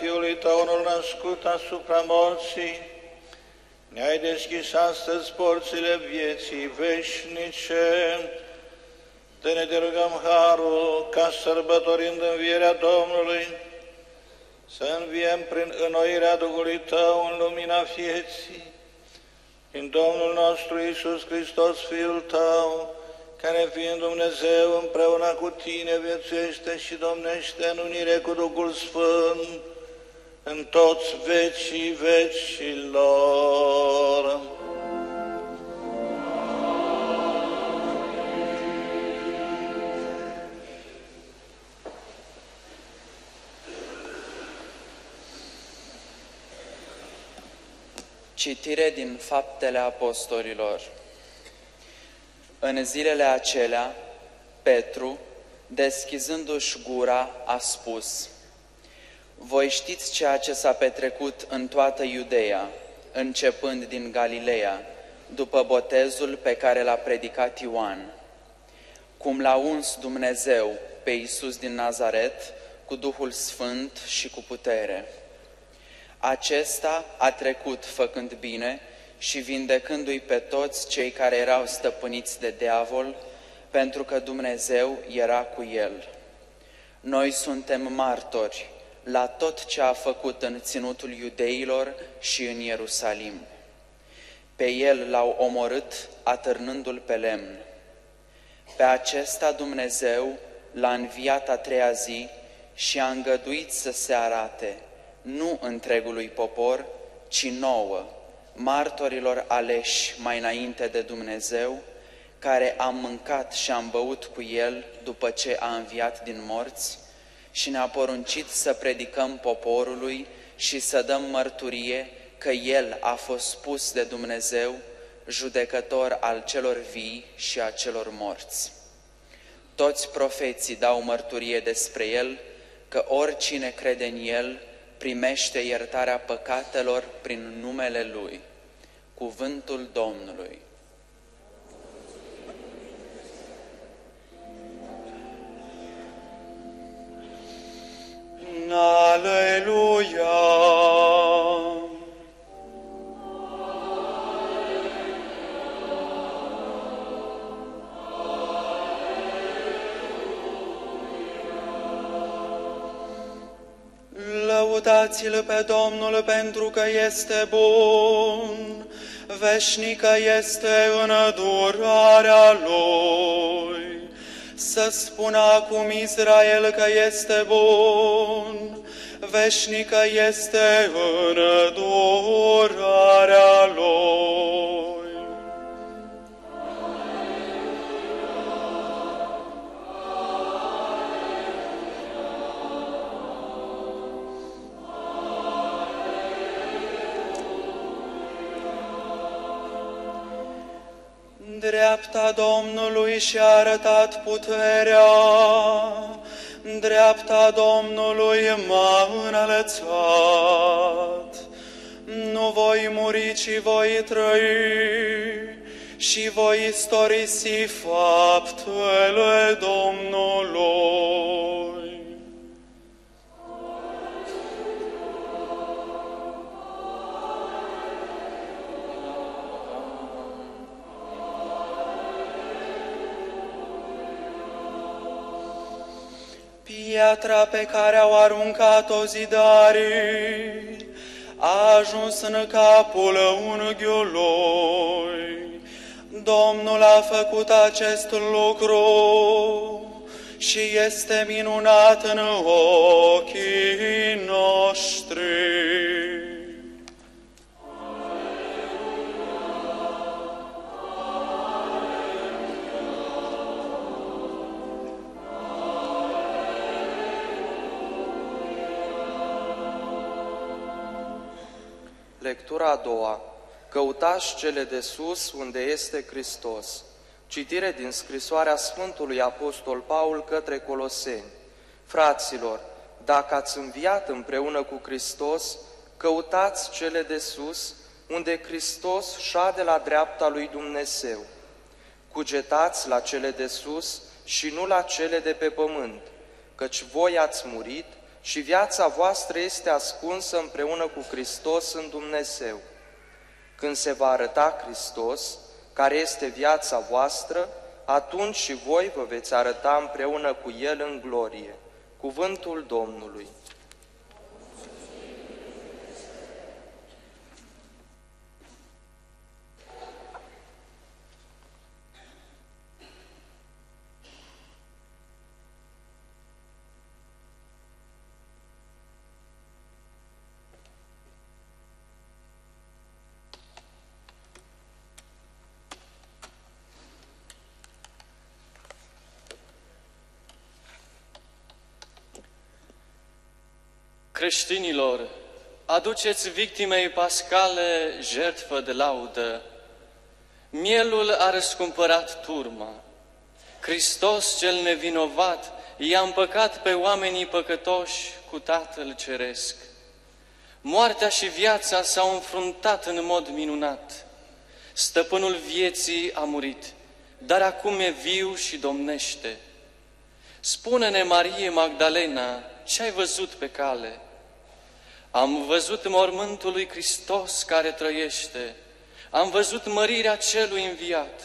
Fiului Tău unul născut asupra morții, ne-ai deschis astăzi porțile vieții veșnice, de ne te rugăm harul ca sărbătorind învierea Domnului, să înviem prin înnoirea Duhului Tău în lumina vieții, prin Domnul nostru Isus Hristos, Fiul Tău, care fiind Dumnezeu împreună cu Tine viețuiește și domnește în unire cu Duhul Sfânt, în toți vecii vecilor. Citire din Faptele Apostolilor. În zilele acelea, Petru, deschizându-și gura, a spus, Voi știți ceea ce s-a petrecut în toată Iudeea, începând din Galileea, după botezul pe care l-a predicat Ioan, cum l-a uns Dumnezeu pe Iisus din Nazaret cu Duhul Sfânt și cu putere acesta a trecut făcând bine și vindecându-i pe toți cei care erau stăpâniți de diavol, pentru că Dumnezeu era cu el. Noi suntem martori la tot ce a făcut în ținutul iudeilor și în Ierusalim. Pe el l-au omorât atârnându-l pe lemn. Pe acesta Dumnezeu l-a înviat a treia zi și a îngăduit să se arate – nu întregului popor, ci nouă, martorilor aleși mai înainte de Dumnezeu, care am mâncat și am băut cu El după ce a înviat din morți și ne-a poruncit să predicăm poporului și să dăm mărturie că El a fost spus de Dumnezeu, judecător al celor vii și a celor morți. Toți profeții dau mărturie despre El că oricine crede în El primește iertarea păcatelor prin numele Lui. Cuvântul Domnului. Aleluia! Lăudați-L pe Domnul pentru că este bun, veșnică este durarea Lui. Să spună acum Israel că este bun, veșnică este durarea Lui. Dreapta Domnului și-a arătat puterea, dreapta Domnului m-a înălțat. Nu voi muri, ci voi trăi și voi istorisi faptele Domnului. Piatra pe care au aruncat-o zidarii a ajuns în capul unghiului. Domnul a făcut acest lucru și este minunat în ochii noștri. Lectura a doua. Căutați cele de sus unde este Hristos. Citire din scrisoarea Sfântului Apostol Paul către Coloseni. Fraților, dacă ați înviat împreună cu Hristos, căutați cele de sus, unde Hristos șade la dreapta lui Dumnezeu. Cugetați la cele de sus și nu la cele de pe pământ, căci voi ați murit și viața voastră este ascunsă împreună cu Hristos în Dumnezeu. Când se va arăta Hristos, care este viața voastră, atunci și voi vă veți arăta împreună cu El în glorie. Cuvântul Domnului. Creștinilor, aduceți victimei pascale jertfă de laudă. Mielul a răscumpărat turma. Hristos cel nevinovat i-a împăcat pe oamenii păcătoși cu Tatăl Ceresc. Moartea și viața s-au înfruntat în mod minunat. Stăpânul vieții a murit, dar acum e viu și domnește. Spune-ne, Marie Magdalena, ce ai văzut pe cale? Am văzut mormântul lui Hristos care trăiește, am văzut mărirea celui înviat,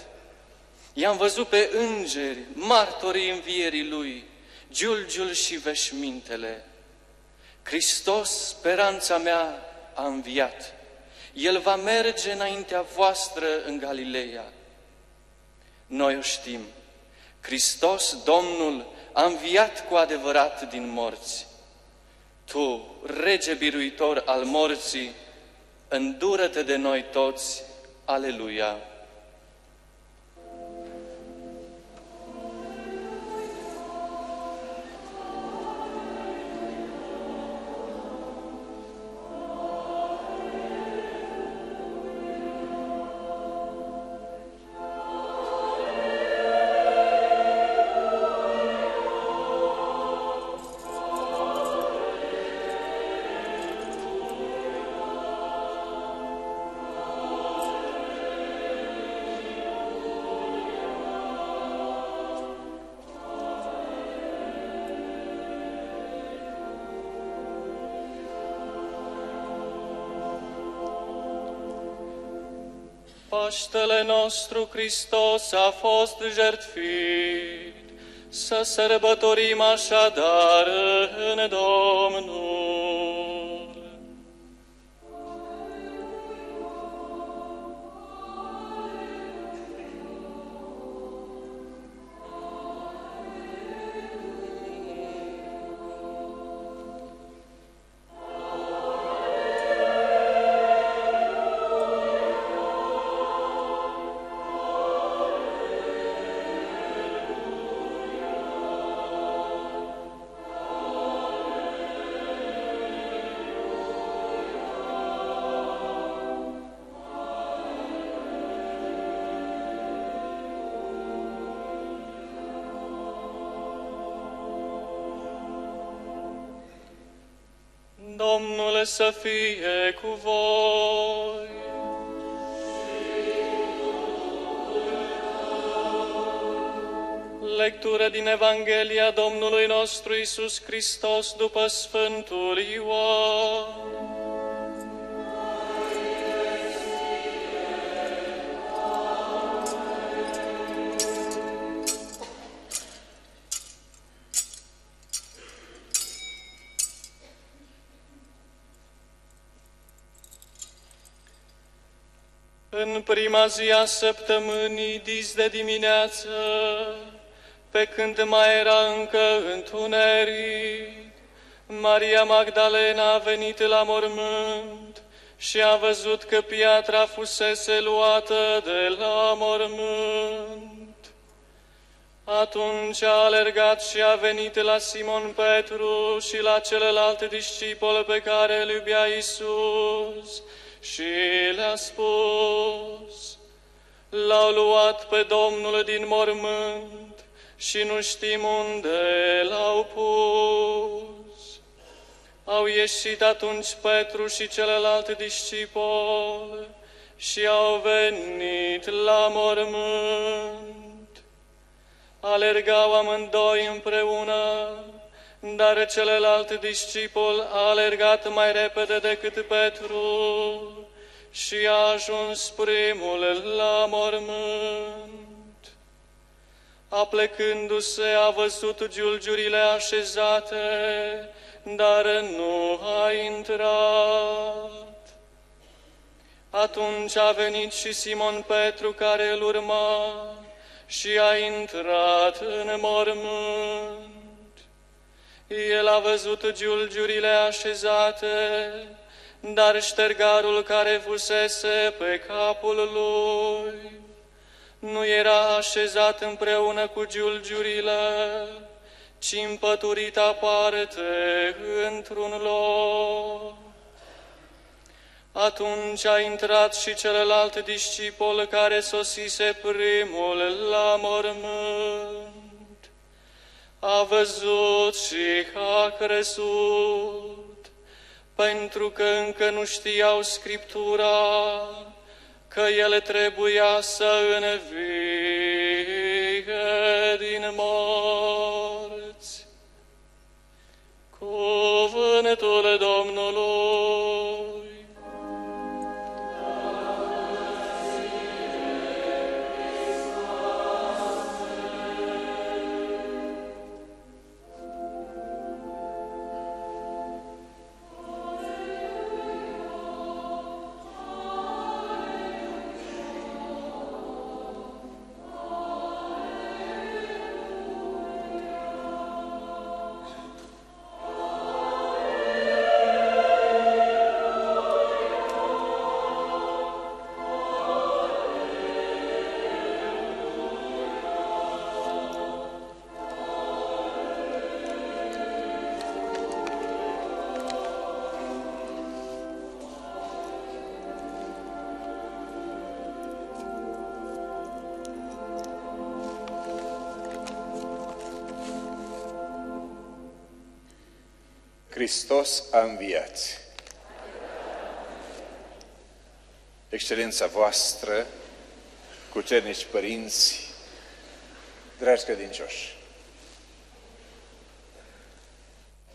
i-am văzut pe îngeri, martorii învierii lui, giulgiul și veșmintele. Hristos, speranța mea, a înviat. El va merge înaintea voastră în Galileea. Noi o știm. Hristos, Domnul, a înviat cu adevărat din morți. Tu, Rege biruitor al morții, îndură-te de noi toți. Aleluia! Paștele nostru Hristos a fost jertfit, să sărbătorim așadar în Domnul. Să fie cu voi. Lectură din Evanghelia Domnului nostru Isus Hristos după Sfântul Ioan. Prima zi a săptămânii, dis de dimineață, pe când mai era încă întuneric, Maria Magdalena a venit la mormânt și a văzut că piatra fusese luată de la mormânt. Atunci a alergat și a venit la Simon Petru și la celălalt discipol pe care îl iubea Iisus și le-a spus, L-au luat pe Domnul din mormânt și nu știm unde l-au pus. Au ieșit atunci Petru și celălalt discipol și au venit la mormânt. Alergau amândoi împreună, dar celălalt discipol a alergat mai repede decât Petru și a ajuns primul la mormânt. Aplecându-se, a văzut giulgiurile așezate, dar nu a intrat. Atunci a venit și Simon Petru care îl urma și a intrat în mormânt. El a văzut giulgiurile așezate, dar ștergarul care fusese pe capul lui nu era așezat împreună cu giulgiurile, ci împăturit aparte într-un loc. Atunci a intrat și celălalt discipol care sosise primul la mormânt. A văzut și a crezut, pentru că încă nu știau Scriptura, că ele trebuia să învie din morți. Hristos a înviat. Excelența voastră, cucernici părinți, dragi credincioși,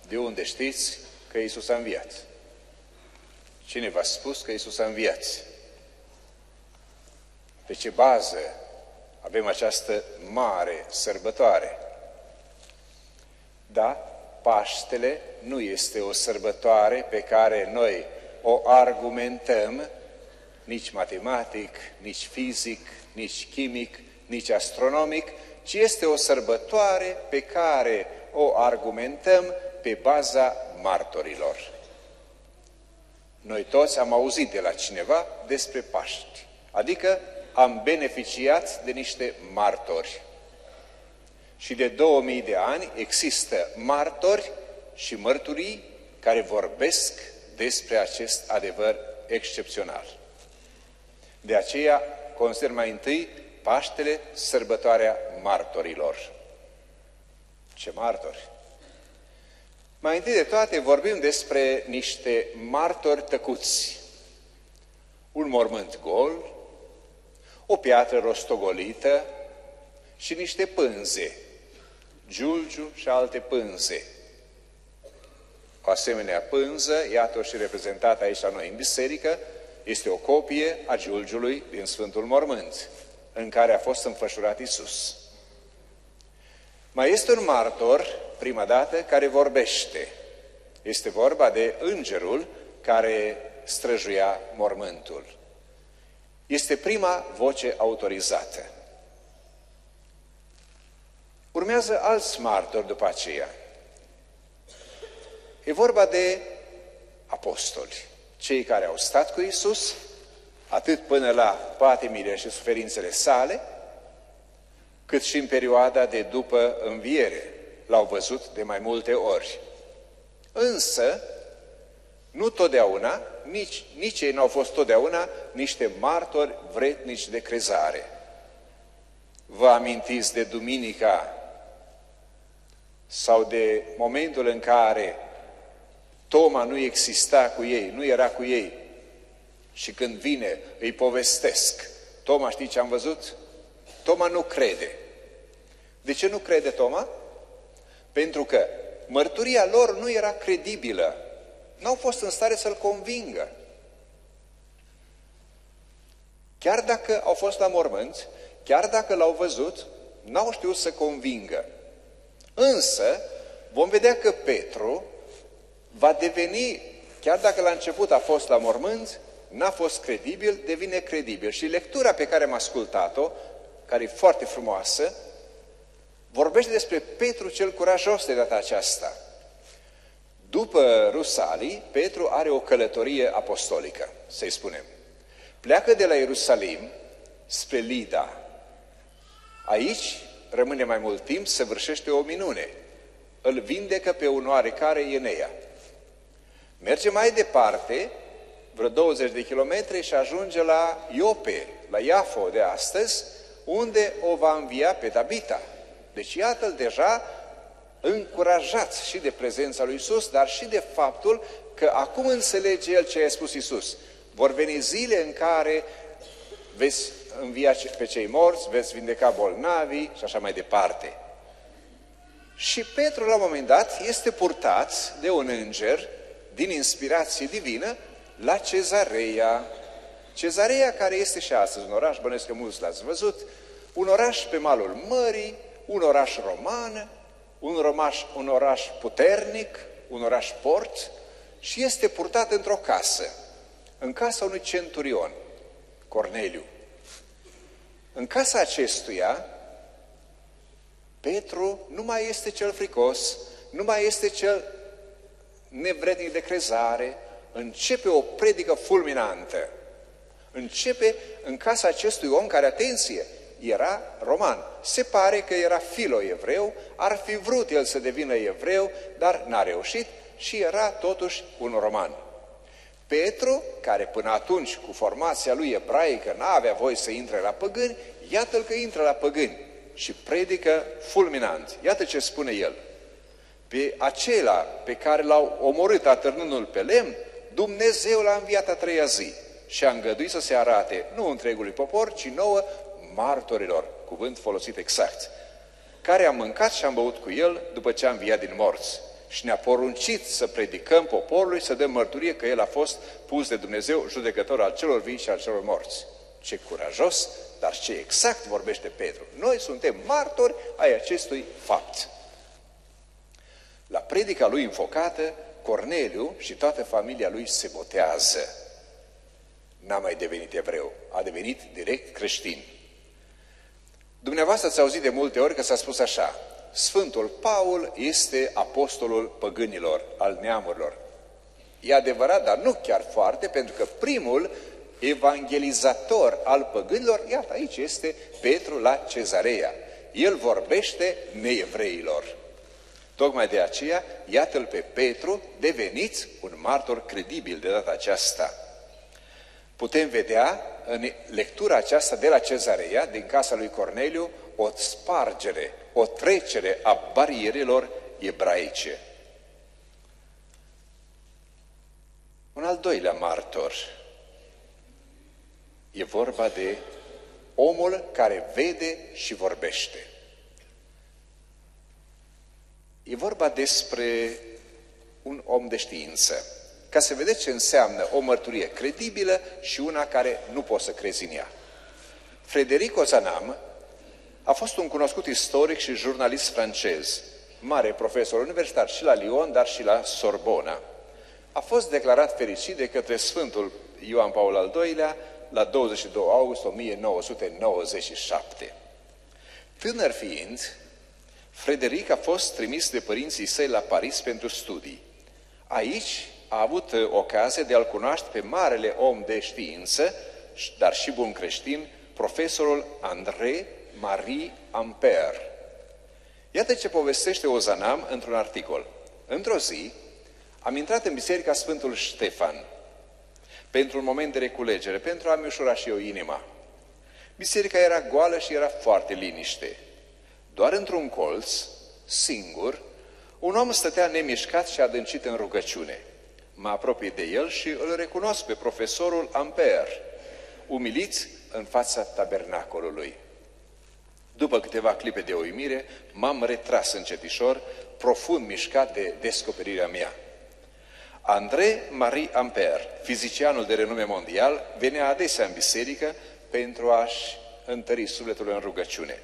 de unde știți că Isus a înviat? Cine v-a spus că Isus a înviat? Pe ce bază avem această mare sărbătoare? Da, Paștele nu este o sărbătoare pe care noi o argumentăm nici matematic, nici fizic, nici chimic, nici astronomic, ci este o sărbătoare pe care o argumentăm pe baza martorilor. Noi toți am auzit de la cineva despre Paști, adică am beneficiat de niște martori. Și de 2000 de ani există martori și mărturii care vorbesc despre acest adevăr excepțional. De aceea consider mai întâi Paștele sărbătoarea martorilor. Ce martori? Mai întâi de toate vorbim despre niște martori tăcuți. Un mormânt gol, o piatră rostogolită și niște pânze giulgiu și alte pânze. O asemenea pânză, iată și reprezentată aici la noi în biserică, este o copie a giulgiului din Sfântul Mormânt, în care a fost înfășurat Isus. Mai este un martor, prima dată, care vorbește. Este vorba de îngerul care străjuia mormântul. Este prima voce autorizată. Urmează alți martori după aceea. E vorba de apostoli, cei care au stat cu Isus, atât până la patimile și suferințele sale, cât și în perioada de după înviere. L-au văzut de mai multe ori. Însă, nu totdeauna, nici, nici ei n-au fost totdeauna niște martori vretnici de crezare. Vă amintiți de duminica sau de momentul în care Toma nu exista cu ei, nu era cu ei și când vine îi povestesc. Toma știi ce am văzut? Toma nu crede. De ce nu crede Toma? Pentru că mărturia lor nu era credibilă. N-au fost în stare să-l convingă. Chiar dacă au fost la mormânt, chiar dacă l-au văzut, n-au știut să convingă. Însă, vom vedea că Petru va deveni, chiar dacă la început a fost la mormânt, n-a fost credibil, devine credibil. Și lectura pe care am ascultat-o, care e foarte frumoasă, vorbește despre Petru cel curajos de data aceasta. După Rusalii, Petru are o călătorie apostolică, să-i spunem. Pleacă de la Ierusalim spre Lida. Aici rămâne mai mult timp, să vârșește o minune. Îl vindecă pe un oarecare Enea. Merge mai departe, vreo 20 de kilometri și ajunge la Iope, la Iafo de astăzi, unde o va învia pe Tabita. Deci iată-l deja încurajat și de prezența lui Isus, dar și de faptul că acum înțelege el ce a spus Isus. Vor veni zile în care veți învia pe cei morți, veți vindeca bolnavii și așa mai departe. Și Petru, la un moment dat, este purtat de un înger din inspirație divină la Cezarea. Cezarea care este și astăzi un oraș, bănesc că mulți l-ați văzut, un oraș pe malul mării, un oraș roman, un, romaș, un oraș puternic, un oraș port și este purtat într-o casă, în casa unui centurion, Corneliu. În casa acestuia, Petru nu mai este cel fricos, nu mai este cel nevrednic de crezare, începe o predică fulminantă. Începe în casa acestui om care, atenție, era roman. Se pare că era filo-evreu, ar fi vrut el să devină evreu, dar n-a reușit și era totuși un roman. Petru, care până atunci cu formația lui ebraică n-avea voie să intre la păgâni, iată-l că intră la păgâni și predică fulminant. Iată ce spune el. Pe acela pe care l-au omorât atârnându-l pe lemn, Dumnezeu l-a înviat a treia zi și a îngăduit să se arate nu întregului popor, ci nouă martorilor, cuvânt folosit exact, care am mâncat și am băut cu el după ce a înviat din morți și ne-a poruncit să predicăm poporului, să dăm mărturie că el a fost pus de Dumnezeu judecător al celor vii și al celor morți. Ce curajos, dar ce exact vorbește Petru. Noi suntem martori ai acestui fapt. La predica lui înfocată, Corneliu și toată familia lui se botează. N-a mai devenit evreu, a devenit direct creștin. Dumneavoastră ați auzit de multe ori că s-a spus așa, Sfântul Paul este apostolul păgânilor, al neamurilor. E adevărat, dar nu chiar foarte, pentru că primul evangelizator al păgânilor, iată aici este Petru la Cezarea. El vorbește neevreilor. Tocmai de aceea, iată-l pe Petru devenit un martor credibil de data aceasta. Putem vedea în lectura aceasta de la Cezarea, din casa lui Corneliu, o spargere, o trecere a barierelor ebraice. Un al doilea martor e vorba de omul care vede și vorbește. E vorba despre un om de știință, ca să vedeți ce înseamnă o mărturie credibilă și una care nu poți să crezi în ea. Frederico Zanam a fost un cunoscut istoric și jurnalist francez, mare profesor universitar și la Lyon, dar și la Sorbona. A fost declarat fericit de către Sfântul Ioan Paul al II-lea la 22 august 1997. Tânăr fiind, Frederic a fost trimis de părinții săi la Paris pentru studii. Aici a avut ocazie de a-l cunoaște pe marele om de știință, dar și bun creștin, profesorul André Marie Ampère. Iată ce povestește Ozanam într-un articol. Într-o zi, am intrat în biserica Sfântul Ștefan pentru un moment de reculegere, pentru a-mi ușura și eu inima. Biserica era goală și era foarte liniște. Doar într-un colț, singur, un om stătea nemișcat și adâncit în rugăciune. Mă apropii de el și îl recunosc pe profesorul Ampère, umilit în fața tabernacolului. După câteva clipe de uimire, m-am retras încetișor, profund mișcat de descoperirea mea. André Marie Ampère, fizicianul de renume mondial, venea adesea în biserică pentru a-și întări sufletul în rugăciune.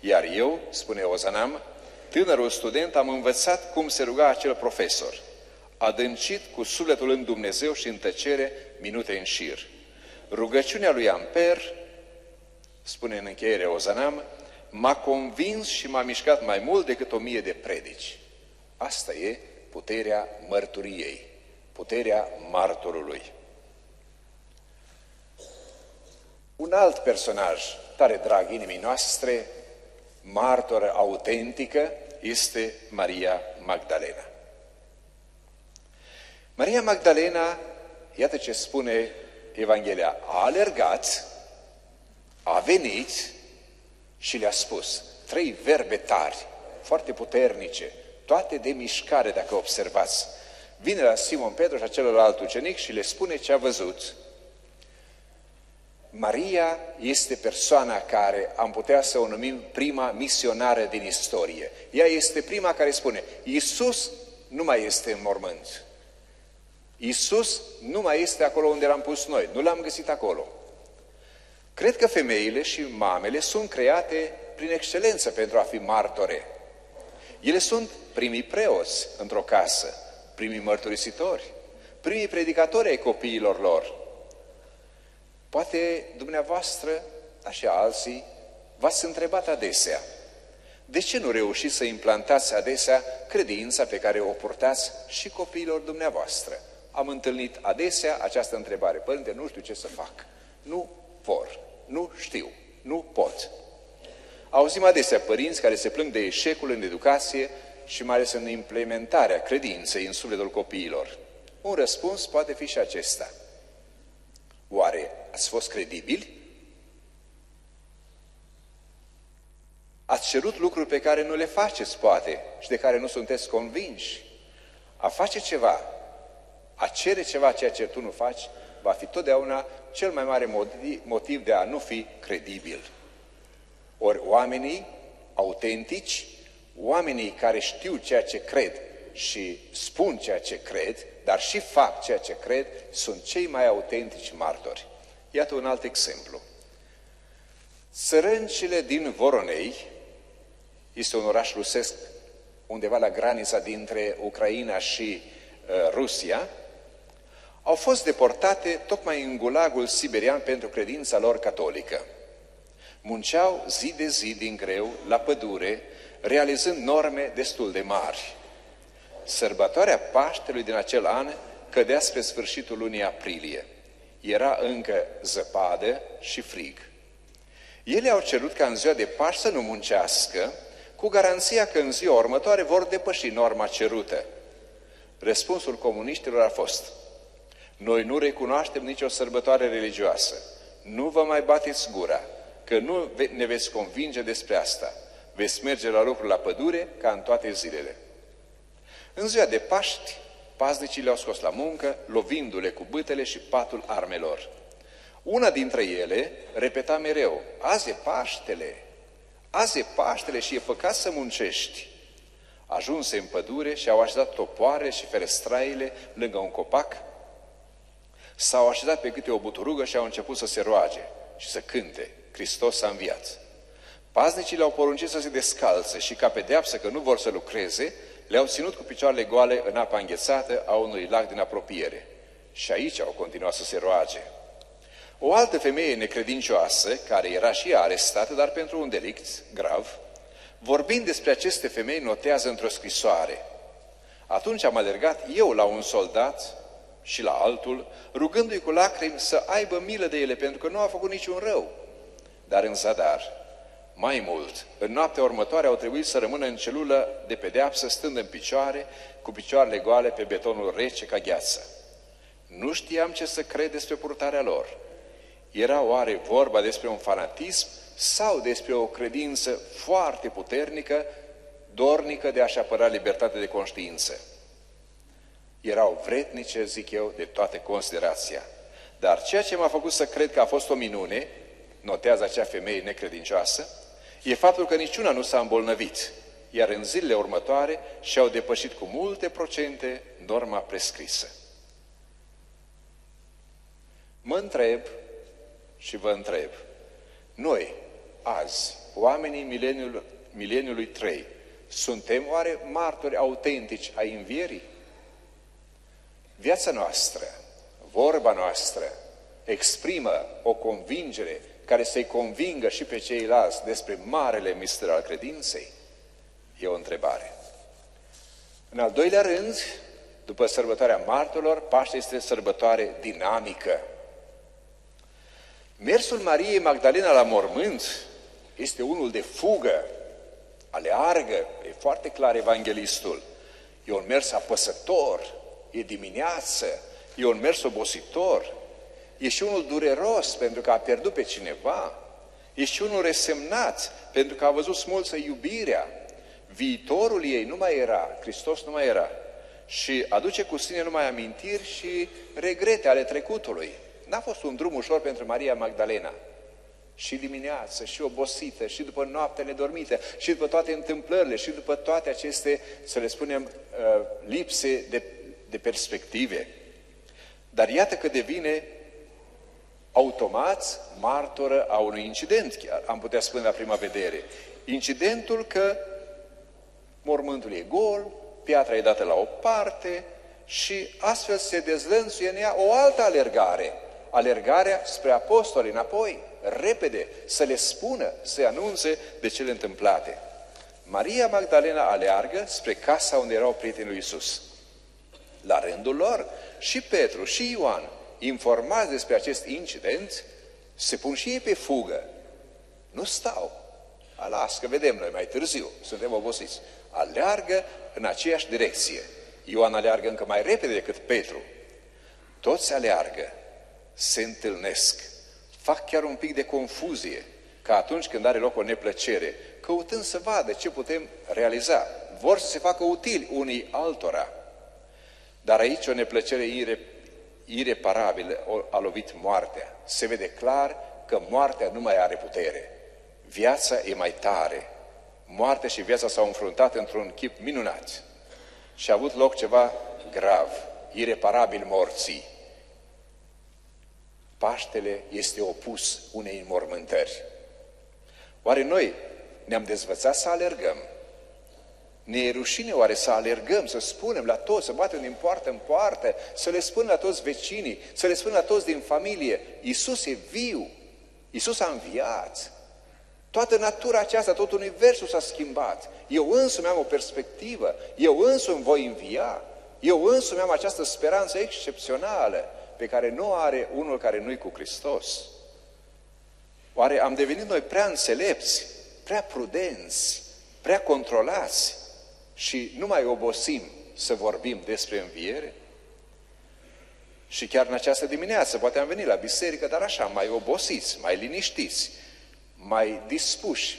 Iar eu, spune Ozanam, tânărul student, am învățat cum se ruga acel profesor, adâncit cu sufletul în Dumnezeu și în tăcere minute în șir. Rugăciunea lui Amper, spune în încheiere Ozanam, m-a convins și m-a mișcat mai mult decât o mie de predici. Asta e puterea mărturiei, puterea martorului. Un alt personaj tare drag inimii noastre, martoră autentică, este Maria Magdalena. Maria Magdalena, iată ce spune Evanghelia, a alergat, a venit și le-a spus trei verbe tari, foarte puternice, toate de mișcare, dacă observați. Vine la Simon Petru și a celălalt ucenic și le spune ce a văzut. Maria este persoana care am putea să o numim prima misionară din istorie. Ea este prima care spune, Iisus nu mai este în mormânt. Iisus nu mai este acolo unde l-am pus noi, nu l-am găsit acolo. Cred că femeile și mamele sunt create prin excelență pentru a fi martore. Ele sunt primii preoți într-o casă, primii mărturisitori, primii predicatori ai copiilor lor. Poate dumneavoastră, așa alții, v-ați întrebat adesea, de ce nu reușiți să implantați adesea credința pe care o purtați și copiilor dumneavoastră? Am întâlnit adesea această întrebare. Părinte, nu știu ce să fac. Nu vor. Nu știu. Nu pot. Auzim adesea părinți care se plâng de eșecul în educație și mai ales în implementarea credinței în sufletul copiilor. Un răspuns poate fi și acesta. Oare ați fost credibili? Ați cerut lucruri pe care nu le faceți, poate, și de care nu sunteți convinși. A face ceva a cere ceva ceea ce tu nu faci, va fi totdeauna cel mai mare motiv de a nu fi credibil. Ori oamenii autentici, oamenii care știu ceea ce cred și spun ceea ce cred, dar și fac ceea ce cred, sunt cei mai autentici martori. Iată un alt exemplu. Sărâncile din Voronei este un oraș rusesc undeva la granița dintre Ucraina și uh, Rusia, au fost deportate tocmai în gulagul siberian pentru credința lor catolică. Munceau zi de zi din greu la pădure, realizând norme destul de mari. Sărbătoarea Paștelui din acel an cădea spre sfârșitul lunii aprilie. Era încă zăpadă și frig. Ele au cerut ca în ziua de Paște să nu muncească, cu garanția că în ziua următoare vor depăși norma cerută. Răspunsul comuniștilor a fost – noi nu recunoaștem nicio sărbătoare religioasă. Nu vă mai bateți gura, că nu ne veți convinge despre asta. Veți merge la lucru la pădure ca în toate zilele. În ziua de Paști, paznicii le-au scos la muncă, lovindu-le cu bâtele și patul armelor. Una dintre ele repeta mereu, azi e Paștele, azi e Paștele și e păcat să muncești. Ajunse în pădure și au așezat topoare și ferestraile lângă un copac S-au așezat pe câte o buturugă și au început să se roage și să cânte. Hristos s-a înviat. Paznicii le-au poruncit să se descalțe și ca pedeapsă că nu vor să lucreze, le-au ținut cu picioarele goale în apa înghețată a unui lac din apropiere. Și aici au continuat să se roage. O altă femeie necredincioasă, care era și ea arestată, dar pentru un delict grav, vorbind despre aceste femei, notează într-o scrisoare. Atunci am alergat eu la un soldat și la altul, rugându-i cu lacrimi să aibă milă de ele, pentru că nu a făcut niciun rău. Dar în zadar, mai mult, în noaptea următoare au trebuit să rămână în celulă de pedeapsă, stând în picioare, cu picioarele goale pe betonul rece ca gheață. Nu știam ce să cred despre purtarea lor. Era oare vorba despre un fanatism sau despre o credință foarte puternică, dornică de a-și apăra libertatea de conștiință? Erau vretnice, zic eu, de toată considerația. Dar ceea ce m-a făcut să cred că a fost o minune, notează acea femeie necredincioasă, e faptul că niciuna nu s-a îmbolnăvit, iar în zilele următoare și-au depășit cu multe procente norma prescrisă. Mă întreb și vă întreb, noi, azi, oamenii mileniul, mileniului 3, suntem oare martori autentici ai învierii? Viața noastră, vorba noastră, exprimă o convingere care să-i convingă și pe ceilalți despre marele mister al credinței? E o întrebare. În al doilea rând, după sărbătoarea martorilor, Paște este sărbătoare dinamică. Mersul Mariei Magdalena la mormânt este unul de fugă, aleargă, e foarte clar evanghelistul. E un mers apăsător, e dimineață, e un mers obositor, e și unul dureros pentru că a pierdut pe cineva, e și unul resemnat pentru că a văzut smulță iubirea. Viitorul ei nu mai era, Hristos nu mai era. Și aduce cu sine numai amintiri și regrete ale trecutului. N-a fost un drum ușor pentru Maria Magdalena. Și dimineață, și obosită, și după noapte nedormită, și după toate întâmplările, și după toate aceste, să le spunem, uh, lipse de, de perspective. Dar iată că devine automat martoră a unui incident, chiar am putea spune la prima vedere. Incidentul că mormântul e gol, piatra e dată la o parte și astfel se dezlănțuie în ea o altă alergare – alergarea spre apostoli înapoi, repede, să le spună, să anunțe de cele întâmplate. Maria Magdalena aleargă spre casa unde erau prietenii lui Isus. La rândul lor, și Petru și Ioan, informați despre acest incident, se pun și ei pe fugă. Nu stau. Alas, că vedem noi mai târziu, suntem obosiți. Aleargă în aceeași direcție. Ioan aleargă încă mai repede decât Petru. Toți aleargă se întâlnesc, fac chiar un pic de confuzie, ca atunci când are loc o neplăcere, căutând să vadă ce putem realiza. Vor să se facă utili unii altora. Dar aici o neplăcere ire, ireparabilă a lovit moartea. Se vede clar că moartea nu mai are putere. Viața e mai tare. Moartea și viața s-au înfruntat într-un chip minunat. Și a avut loc ceva grav, ireparabil morții. Paștele este opus unei înmormântări. Oare noi ne-am dezvățat să alergăm? Ne e rușine oare să alergăm, să spunem la toți, să batem din poartă în poartă, să le spunem la toți vecinii, să le spunem la toți din familie, Iisus e viu, Iisus a înviat, toată natura aceasta, tot universul s-a schimbat. Eu însumi am o perspectivă, eu însumi voi învia, eu însumi am această speranță excepțională pe care nu are unul care nu-i cu Hristos? Oare am devenit noi prea înțelepți, prea prudenți, prea controlați și nu mai obosim să vorbim despre înviere? Și chiar în această dimineață, poate am venit la biserică, dar așa, mai obosiți, mai liniștiți, mai dispuși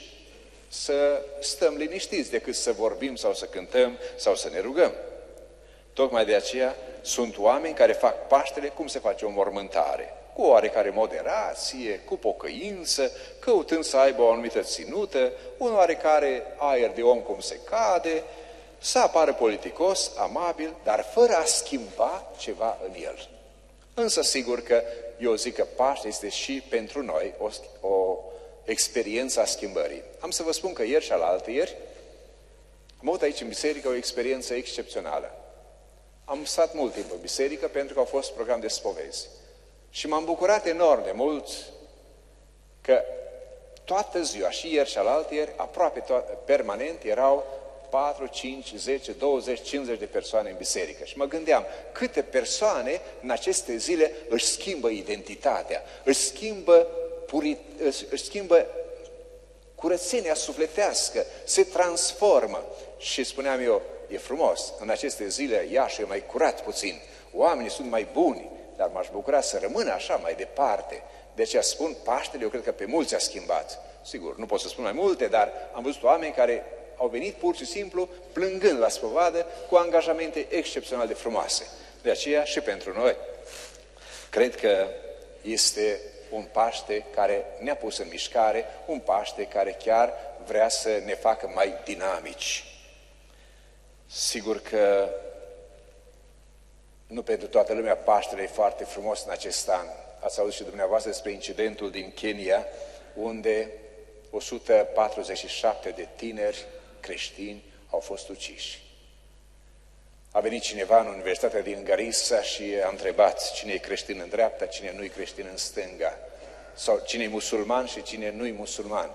să stăm liniștiți decât să vorbim sau să cântăm sau să ne rugăm. Tocmai de aceea sunt oameni care fac Paștele cum se face o mormântare, cu oarecare moderație, cu pocăință, căutând să aibă o anumită ținută, un oarecare aer de om cum se cade, să apară politicos, amabil, dar fără a schimba ceva în el. Însă sigur că eu zic că Paște este și pentru noi o, o experiență a schimbării. Am să vă spun că ieri și alaltă ieri am avut aici în biserică o experiență excepțională. Am stat mult timp în biserică pentru că au fost program de spovezi. Și m-am bucurat enorm de mult că toată ziua, și ieri și alaltă ieri, aproape to- permanent erau 4, 5, 10, 20, 50 de persoane în biserică. Și mă gândeam, câte persoane în aceste zile își schimbă identitatea, își schimbă, purit, își schimbă curățenia sufletească, se transformă. Și spuneam eu, e frumos, în aceste zile Iași e mai curat puțin, oamenii sunt mai buni, dar m-aș bucura să rămână așa mai departe. De aceea spun, Paștele, eu cred că pe mulți a schimbat. Sigur, nu pot să spun mai multe, dar am văzut oameni care au venit pur și simplu plângând la spovadă cu angajamente excepțional de frumoase. De aceea și pentru noi, cred că este un Paște care ne-a pus în mișcare, un Paște care chiar vrea să ne facă mai dinamici. Sigur că nu pentru toată lumea Paștele e foarte frumos în acest an. Ați auzit și dumneavoastră despre incidentul din Kenya, unde 147 de tineri creștini au fost uciși. A venit cineva în Universitatea din Garissa și a întrebat cine e creștin în dreapta, cine nu e creștin în stânga, sau cine e musulman și cine nu e musulman.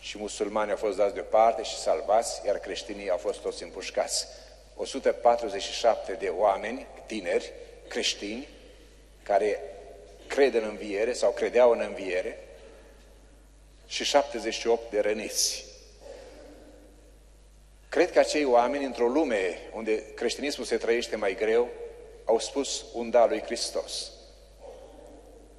Și musulmanii au fost dați deoparte și salvați, iar creștinii au fost toți împușcați. 147 de oameni, tineri, creștini, care cred în înviere sau credeau în înviere și 78 de răniți. Cred că acei oameni, într-o lume unde creștinismul se trăiește mai greu, au spus un da lui Hristos.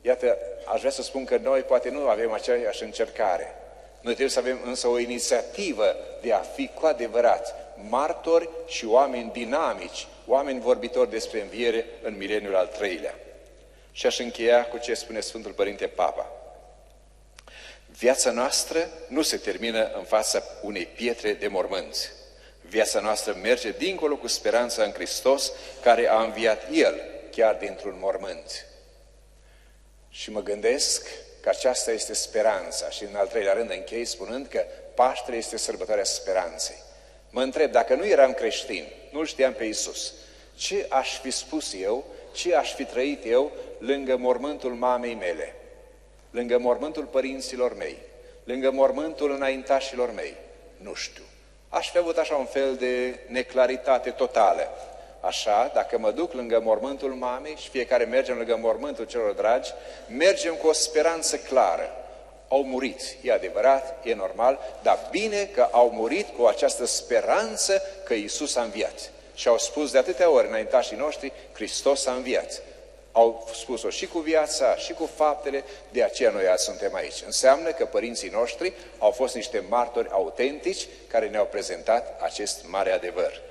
Iată, aș vrea să spun că noi poate nu avem aceeași încercare. Noi trebuie să avem însă o inițiativă de a fi cu adevărat martori și oameni dinamici, oameni vorbitori despre înviere în mileniul al treilea. Și aș încheia cu ce spune Sfântul Părinte Papa. Viața noastră nu se termină în fața unei pietre de mormânți. Viața noastră merge dincolo cu speranța în Hristos, care a înviat El, chiar dintr-un mormânt. Și mă gândesc că aceasta este speranța și în al treilea rând închei spunând că Paștele este sărbătoarea speranței. Mă întreb, dacă nu eram creștin, nu știam pe Isus, ce aș fi spus eu, ce aș fi trăit eu lângă mormântul mamei mele, lângă mormântul părinților mei, lângă mormântul înaintașilor mei? Nu știu. Aș fi avut așa un fel de neclaritate totală. Așa, dacă mă duc lângă mormântul mamei și fiecare mergem lângă mormântul celor dragi, mergem cu o speranță clară. Au murit, e adevărat, e normal, dar bine că au murit cu această speranță că Isus a înviat. Și au spus de atâtea ori înaintașii noștri, Hristos a înviat. Au spus-o și cu viața, și cu faptele, de aceea noi azi suntem aici. Înseamnă că părinții noștri au fost niște martori autentici care ne-au prezentat acest mare adevăr.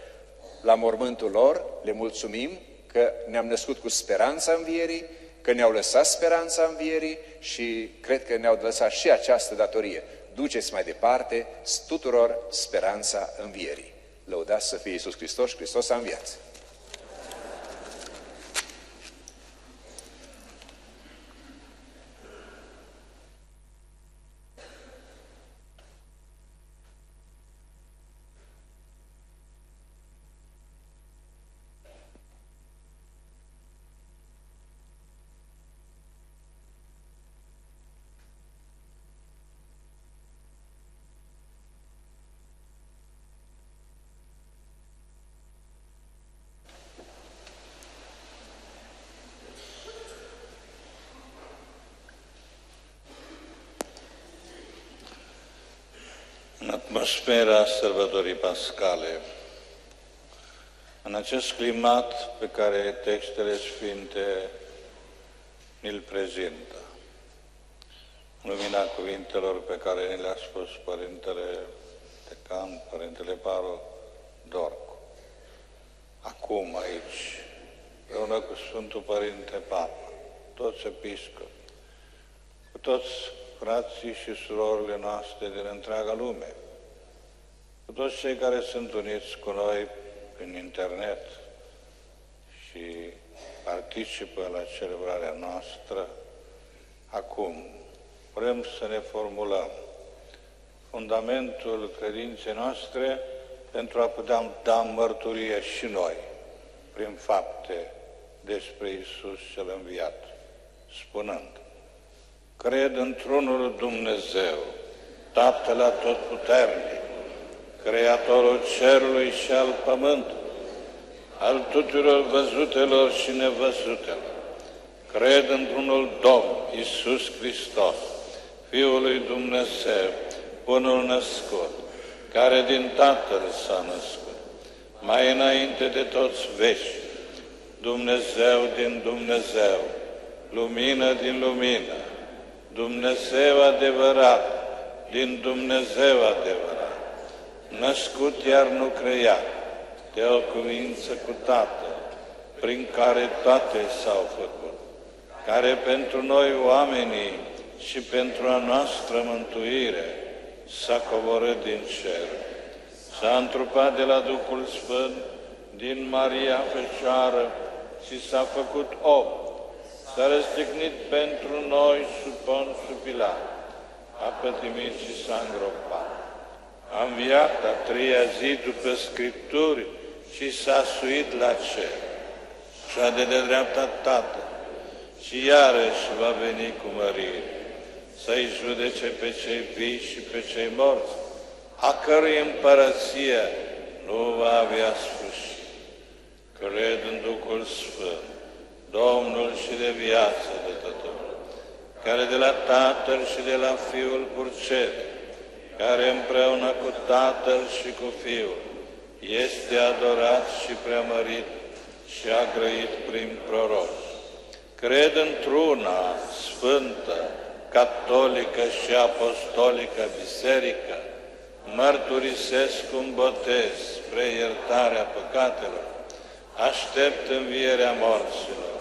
La mormântul lor le mulțumim că ne-am născut cu speranța învierii, că ne-au lăsat speranța învierii și cred că ne-au lăsat și această datorie. Duceți mai departe tuturor speranța învierii. Lăudați să fie Iisus Hristos, Hristos a înviat. Atmosfera sărbătorii pascale, în acest climat pe care textele sfinte îl prezintă, lumina cuvintelor pe care ne le-a spus Părintele Tecan, Părintele Paro Dorcu. Acum aici, împreună cu Sfântul Părinte Papa, toți episcopi, cu toți frații și surorile noastre din întreaga lume, cu toți cei care sunt uniți cu noi prin internet și participă la celebrarea noastră, acum vrem să ne formulăm fundamentul credinței noastre pentru a putea da mărturie și noi, prin fapte, despre Isus cel înviat, spunând, cred într-unul Dumnezeu, Tatăl Atotputernic, Creatorul cerului și al pământului, al tuturor văzutelor și nevăzutelor. Cred într-unul Domn, Iisus Hristos, Fiul lui Dumnezeu, unul născut, care din Tatăl s-a născut, mai înainte de toți veși, Dumnezeu din Dumnezeu, lumină din lumină, Dumnezeu adevărat, din Dumnezeu adevărat născut iar nu creat, de o cuvință cu Tatăl, prin care toate s-au făcut. care pentru noi oamenii și pentru a noastră mântuire s-a coborât din cer. S-a întrupat de la Duhul Sfânt din Maria Fecioară și s-a făcut om. S-a răstignit pentru noi sub Ponsul Pilat. A pătimit și s-a îngropat. A înviat a treia zi după Scripturi și s-a suit la cer. Și a de, de dreapta Tatăl și iarăși va veni cu mărire să-i judece pe cei vii și pe cei morți, a cărui împărăție nu va avea sfârșit. Cred în Duhul Sfânt, Domnul și de viață de Tătul, care de la Tatăl și de la Fiul purcede, care împreună cu Tatăl și cu Fiul este adorat și preamărit și a grăit prin proroc. Cred într-una sfântă, catolică și apostolică biserică, mărturisesc un botez spre iertarea păcatelor, aștept învierea morților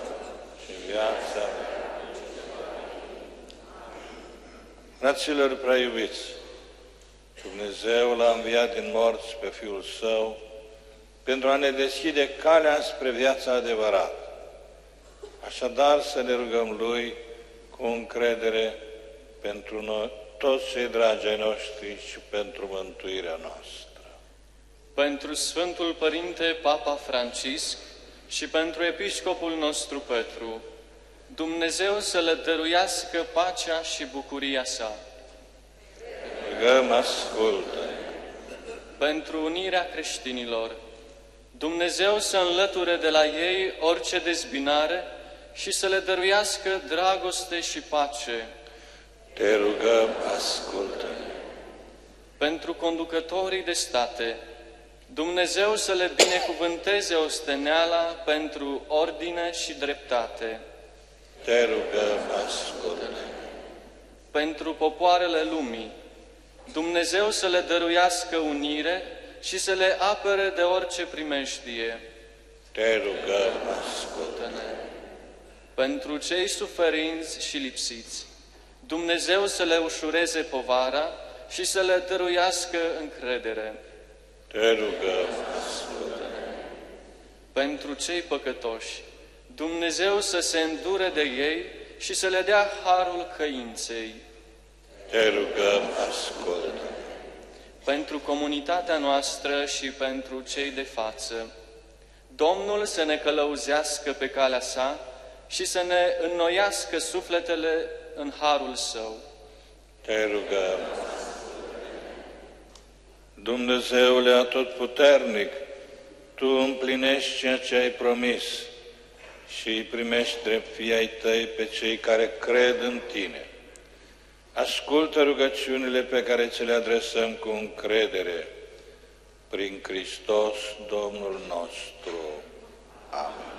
și viața Fraților prea iubiți, Dumnezeu l-a înviat din morți pe Fiul Său pentru a ne deschide calea spre viața adevărată. Așadar să ne rugăm Lui cu încredere pentru noi, toți cei dragi ai noștri și pentru mântuirea noastră. Pentru Sfântul Părinte Papa Francisc și pentru Episcopul nostru Petru, Dumnezeu să le dăruiască pacea și bucuria sa. Rugăm, ascultă! Pentru unirea creștinilor, Dumnezeu să înlăture de la ei orice dezbinare și să le dăruiască dragoste și pace. Te rugăm, ascultă Pentru conducătorii de state, Dumnezeu să le binecuvânteze osteneala pentru ordine și dreptate. Te rugăm, ascultă Pentru popoarele lumii, Dumnezeu să le dăruiască unire și să le apere de orice primejdie. Te rugăm, ascultă Pentru cei suferinți și lipsiți, Dumnezeu să le ușureze povara și să le dăruiască încredere. Te rugăm, ascultă Pentru cei păcătoși, Dumnezeu să se îndure de ei și să le dea harul căinței. Te rugăm, ascultă Pentru comunitatea noastră și pentru cei de față, Domnul să ne călăuzească pe calea sa și să ne înnoiască sufletele în harul său. Te rugăm. Dumnezeule atotputernic, Tu împlinești ceea ce ai promis și îi primești drept fii ai Tăi pe cei care cred în Tine. Ascultă rugăciunile pe care ți le adresăm cu încredere prin Hristos Domnul nostru. Amen.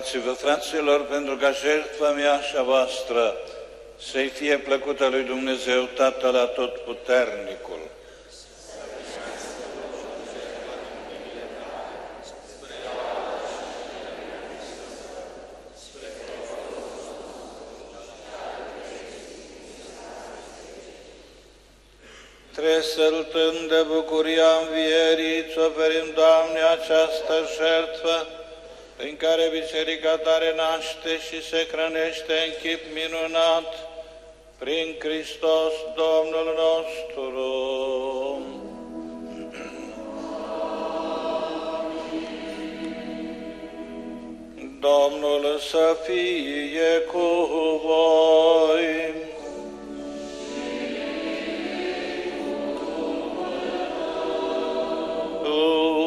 Rugați-vă, fraților, pentru ca jertfa mea și a voastră să-i fie plăcută lui Dumnezeu Tatăl Atotputernicul. Tresăltând de bucuria învierii, îți oferim, Doamne, această jertfă, în care Biserica ta renaște și se hrănește în chip minunat prin Hristos Domnul nostru. Domnul să fie cu voi. Dus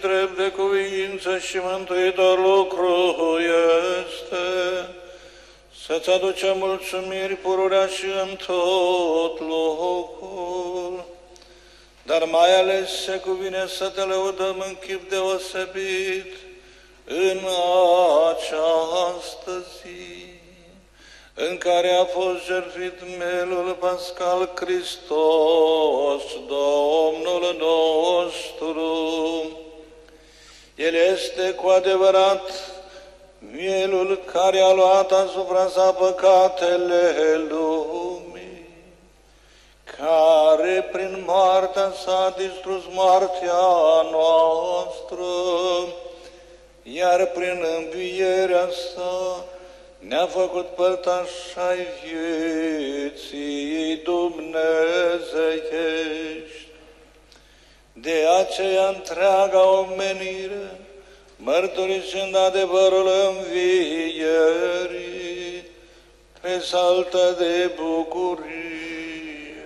drept de cuvință și mântuitor lucru este să-ți aducem mulțumiri pururea și în tot locul, dar mai ales se cuvine să te lăudăm în chip deosebit în această zi în care a fost jertfit melul pascal Hristos, Domnul nostru. El este cu adevărat mielul care a luat asupra sa păcatele lumii, care prin moartea s-a distrus moartea noastră, iar prin învierea sa ne-a făcut părtași ai vieții dumnezeiești. De aceea întreaga omenire, mărturisind adevărul învierii, resaltă de bucurie.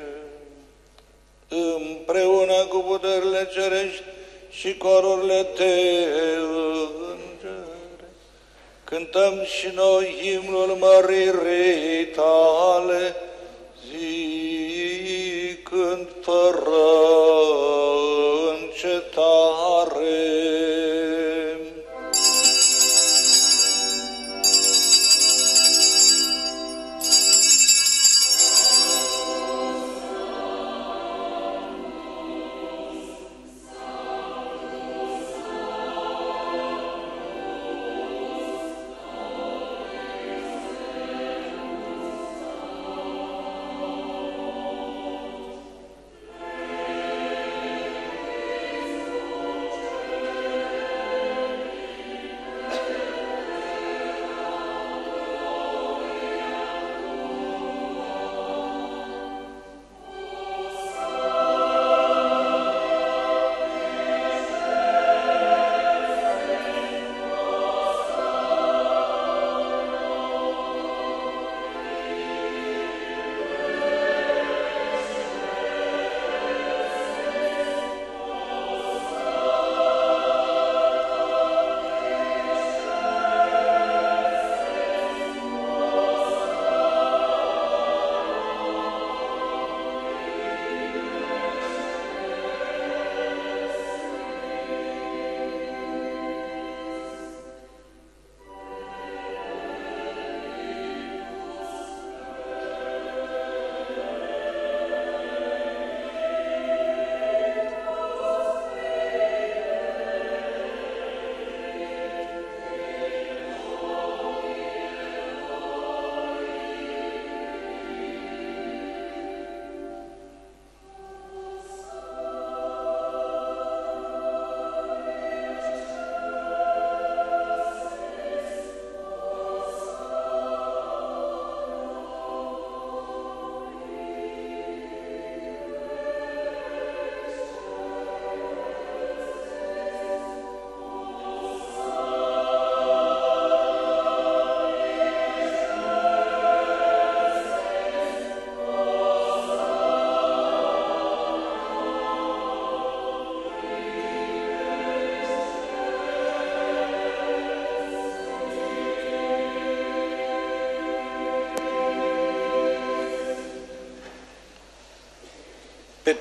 Împreună cu puterile cerești și corurile de îngeri, cântăm și noi himnul măririi tale, zicând fără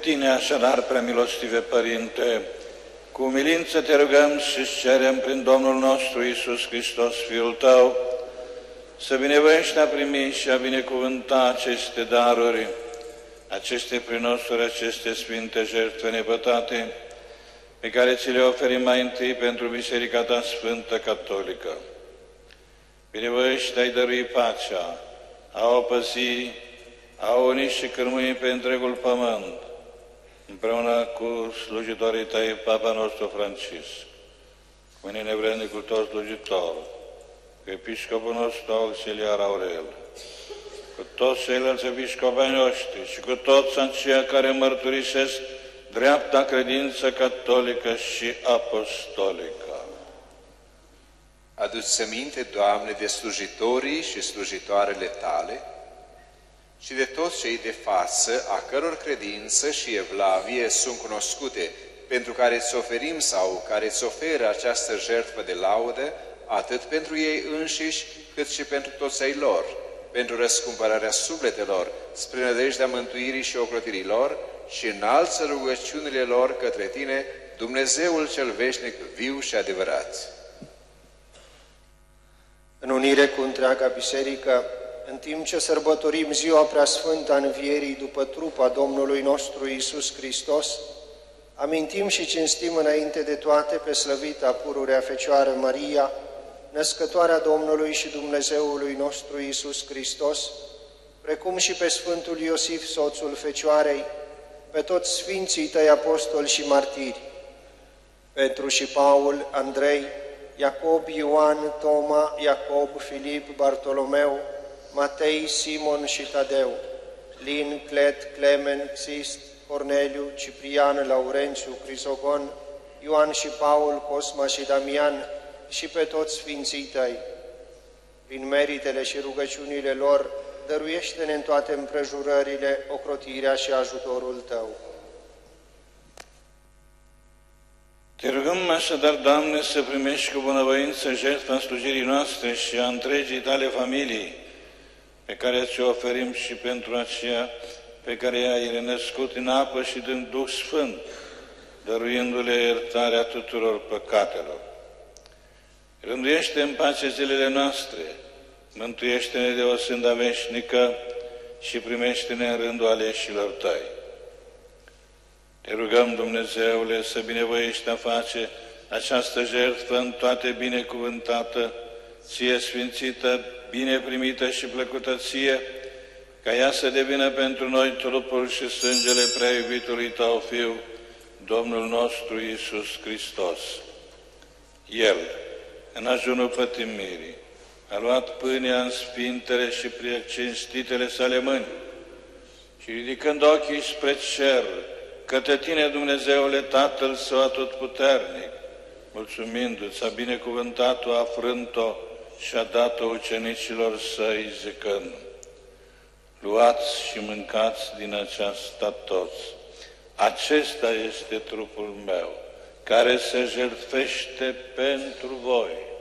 tine, așadar, premilostive Părinte, cu umilință te rugăm și cerem prin Domnul nostru Isus Hristos, Fiul Tău, să binevoiești a primi și a binecuvânta aceste daruri, aceste prinosuri, aceste sfinte jertfe nepătate, pe care ți le oferim mai întâi pentru Biserica ta Sfântă Catolică. Binevoiește ai dărui pacea, a o păzi, a uni și cârmui pe întregul pământ, împreună cu slujitorii tăi, Papa nostru Francisc, cu nevrednicul toți slujitor, cu episcopul nostru auxiliar Aurel, cu toți ceilalți episcopii noștri și cu toți aceia care mărturisesc dreapta credință catolică și apostolică. Adu-ți minte, Doamne, de slujitorii și slujitoarele Tale și de toți cei de față, a căror credință și evlavie sunt cunoscute, pentru care îți oferim sau care îți oferă această jertfă de laudă, atât pentru ei înșiși, cât și pentru toți ei lor, pentru răscumpărarea sufletelor, spre nădejdea mântuirii și ocrotirii lor, și înalță rugăciunile lor către Tine, Dumnezeul cel veșnic, viu și adevărat. În unire cu întreaga biserică, în timp ce sărbătorim ziua preasfântă a învierii după trupa Domnului nostru Isus Hristos, amintim și cinstim înainte de toate pe slăvita pururea Fecioară Maria, născătoarea Domnului și Dumnezeului nostru Isus Hristos, precum și pe Sfântul Iosif, soțul Fecioarei, pe toți Sfinții Tăi Apostoli și Martiri, Petru și Paul, Andrei, Iacob, Ioan, Toma, Iacob, Filip, Bartolomeu, Matei, Simon și Tadeu, Lin, Clet, Clemen, Xist, Corneliu, Ciprian, Laurențiu, Crisogon, Ioan și Paul, Cosma și Damian și pe toți Sfinții Tăi. Prin meritele și rugăciunile lor, dăruiește-ne în toate împrejurările ocrotirea și ajutorul Tău. Te rugăm așadar, Doamne, să primești cu bunăvoință jertfa slujirii noastre și a întregii tale familii, pe care ți-o oferim și pentru aceea pe care ai renăscut în apă și din Duh Sfânt, dăruindu-le iertarea tuturor păcatelor. Rânduiește în pace zilele noastre, mântuiește-ne de o sânda veșnică și primește-ne în rândul aleșilor tăi. Te rugăm, Dumnezeule, să binevoiești a face această jertfă în toate binecuvântată, ție sfințită, bine primită și plăcută ție, ca ea să devină pentru noi trupul și sângele prea iubitului Tău Fiu, Domnul nostru Iisus Hristos. El, în ajunul pătimirii, a luat pâinea în sfintele și cinstitele sale mâini și ridicând ochii spre cer, către Tine, Dumnezeule Tatăl Său Atotputernic, mulțumindu-ți, a binecuvântat-o, a frânt-o și a dat-o ucenicilor săi, zicând, Luați și mâncați din aceasta toți. Acesta este trupul meu, care se jertfește pentru voi.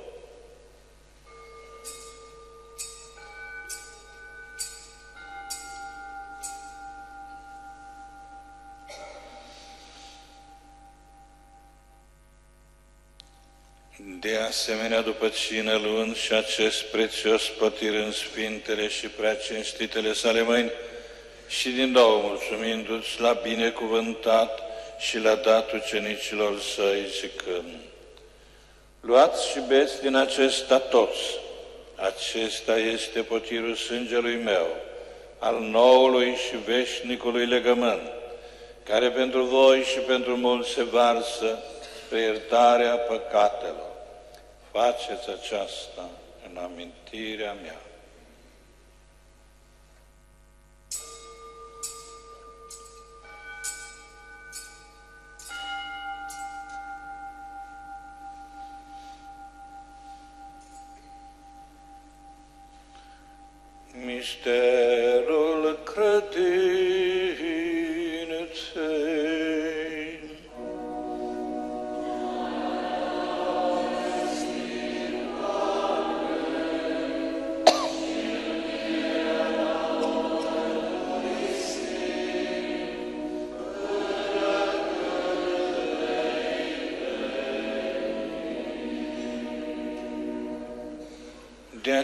Asemenea, după cină, luând și acest prețios pătir în sfintele și prea cinstitele sale mâini, și din nou mulțumindu-ți la binecuvântat și l-a dat ucenicilor săi zicând, Luați și beți din acesta toți, acesta este potirul sângelui meu, al noului și veșnicului legământ, care pentru voi și pentru mulți se varsă spre iertarea păcatelor. Faceți aceasta în amintirea mea.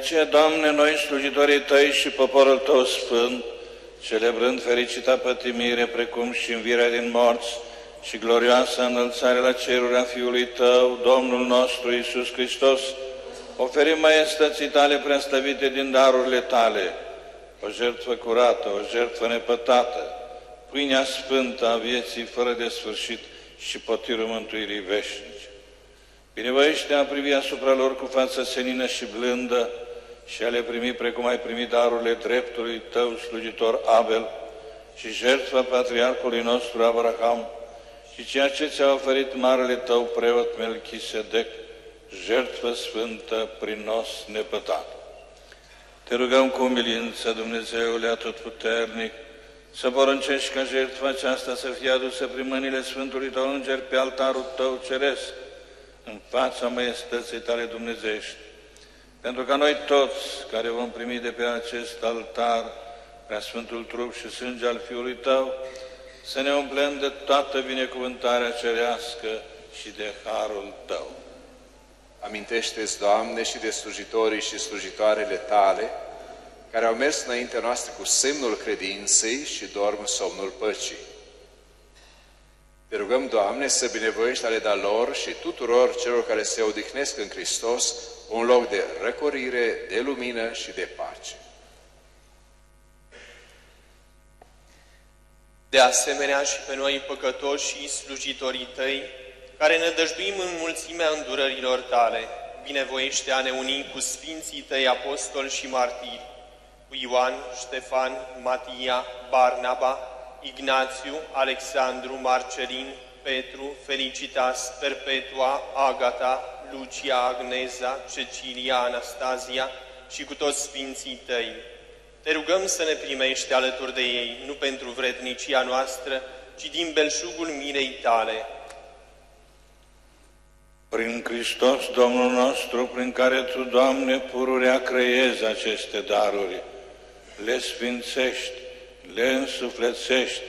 Aceea, Doamne, noi slujitorii Tăi și poporul Tău sfânt, celebrând fericita pătimire, precum și învirea din morți și glorioasa înălțare la ceruri a Fiului Tău, Domnul nostru Iisus Hristos, oferim maestății Tale preaslăvite din darurile Tale, o jertfă curată, o jertfă nepătată, pâinea sfântă a vieții fără de sfârșit și potirul mântuirii veșnice. Binevoiește a privi asupra lor cu față senină și blândă și a le primi precum ai primit darurile dreptului tău slujitor Abel și jertfa patriarhului nostru Abraham și ceea ce ți-a oferit marele tău preot Melchisedec, jertfă sfântă prin nos nepătat. Te rugăm cu umilință, Dumnezeule Atotputernic, să poruncești ca jertfa aceasta să fie adusă prin mâinile Sfântului Tău Înger pe altarul Tău ceresc, în fața maiestății Tale Dumnezești, pentru ca noi toți care vom primi de pe acest altar prea Sfântul Trup și Sânge al Fiului Tău, să ne umplem de toată binecuvântarea cerească și de harul Tău. Amintește-ți, Doamne, și de slujitorii și slujitoarele Tale, care au mers înaintea noastră cu semnul credinței și dorm somnul păcii. Te rugăm, Doamne, să binevoiești ale da lor și tuturor celor care se odihnesc în Hristos un loc de răcorire, de lumină și de pace. De asemenea și pe noi păcătoși și slujitorii tăi, care ne dăjduim în mulțimea îndurărilor tale, binevoiește a ne uni cu sfinții tăi apostoli și martiri, cu Ioan, Ștefan, Matia, Barnaba, Ignațiu, Alexandru, Marcelin, Petru, Felicitas, Perpetua, Agata, Lucia, Agneza, Cecilia, Anastazia și cu toți sfinții tăi. Te rugăm să ne primești alături de ei, nu pentru vrednicia noastră, ci din belșugul mirei tale. Prin Hristos, Domnul nostru, prin care Tu, Doamne, pururea creezi aceste daruri, le sfințești, le însuflețești,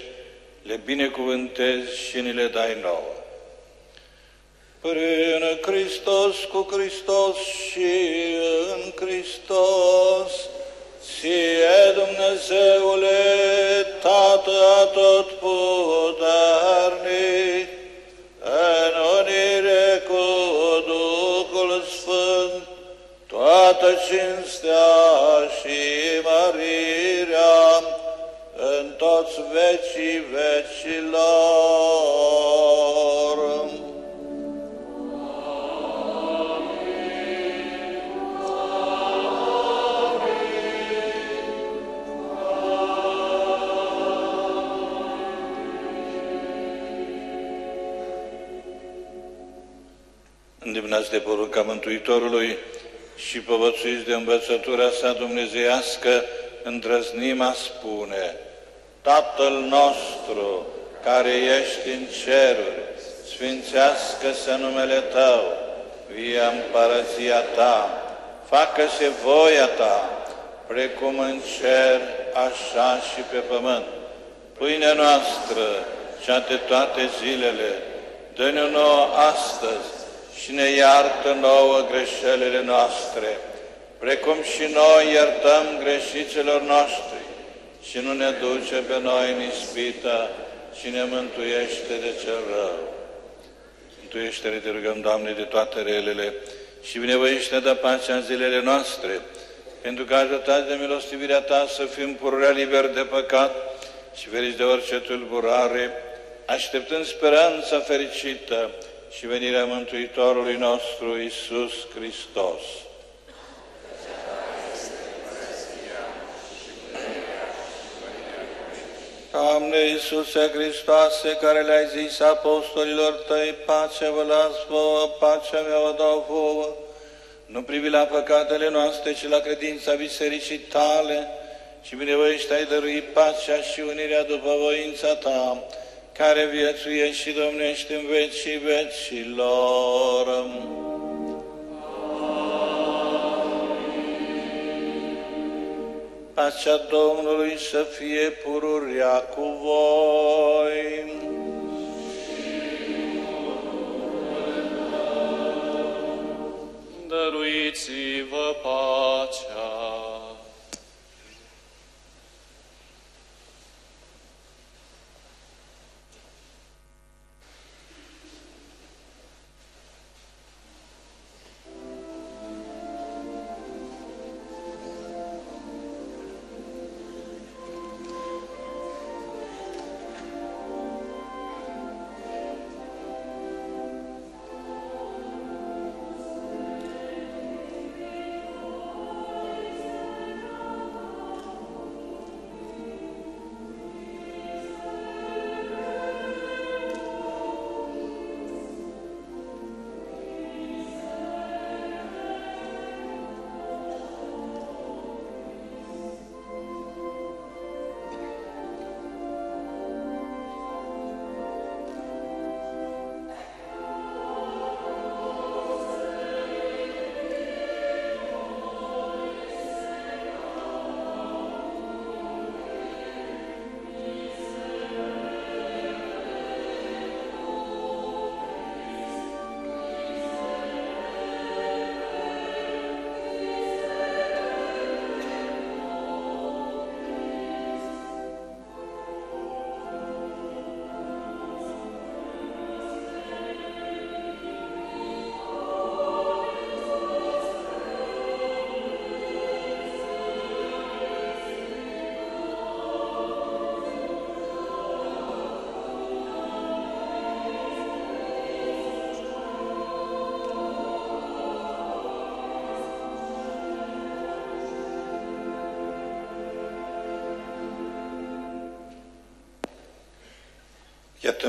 le binecuvântezi și ni le dai nouă. Prin Hristos, cu Hristos și în Hristos, ție Dumnezeule, Tată atotputernic, în unire cu Duhul Sfânt, toată cinstea și mărirea în toți vecii vecilor. Îndemnați de porunca Mântuitorului și povățuiți de învățătura sa dumnezeiască, îndrăznim a spune, Tatăl nostru care ești în ceruri, sfințească-se numele Tău, vie împărăția Ta, facă-se voia Ta, precum în cer, așa și pe pământ. Pâinea noastră, cea de toate zilele, dă-ne nouă astăzi și ne iartă nouă greșelile noastre, precum și noi iertăm greșiților noștri și nu ne duce pe noi în ispită, și ne mântuiește de cel rău. Mântuiește-ne, te rugăm, Doamne, de toate relele și binevoiește de pacea în zilele noastre, pentru că ajutați de milostivirea Ta să fim pururea liber de păcat și feriți de orice tulburare, așteptând speranța fericită și venirea Mântuitorului nostru, Isus Hristos. Doamne Iisuse Hristoase, care le-ai zis apostolilor tăi, pace vă las vouă, pacea mea vă dau vouă, nu privi la păcatele noastre, ci la credința bisericii tale, și binevoiește ai dărui pacea și unirea după voința ta, care viețuiești și domnești în vecii vecilor. Pacea Domnului să fie pururea cu voi. Dăruiți-vă pace.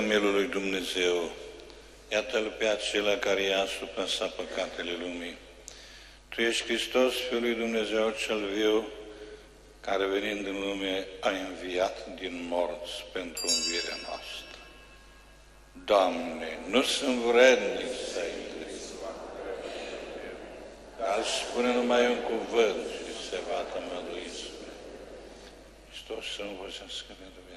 Pacea. Iată mielul lui Dumnezeu, iată-L pe acela care ia asupra sa păcatele lumii. Tu ești Hristos, Fiul lui Dumnezeu cel viu, care venind în lume a înviat din morți pentru învierea noastră. Doamne, nu sunt vrednic să intri dar spune numai un cuvânt și se va tămădui spre. Hristos să învățească pentru viața